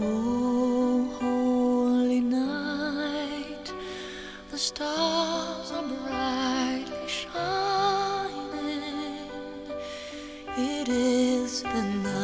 Oh, holy night, the stars are brightly shining. It is the night.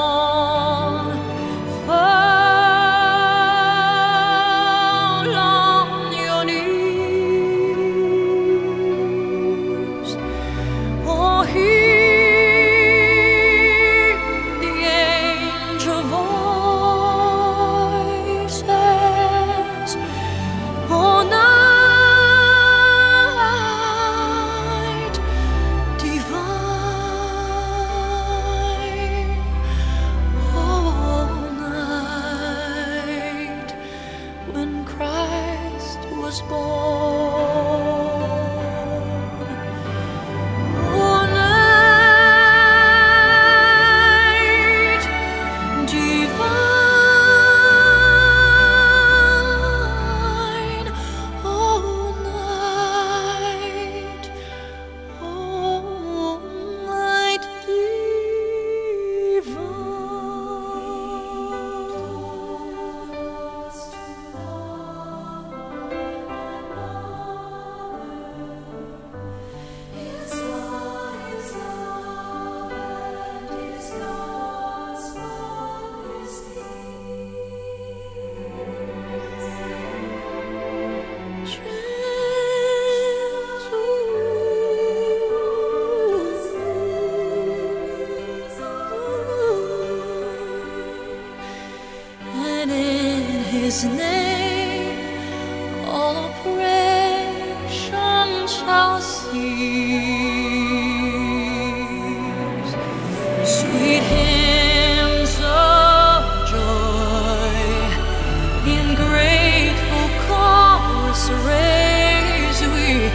his name, all oppression shall cease. Sweet hymns of joy in grateful chorus raise we.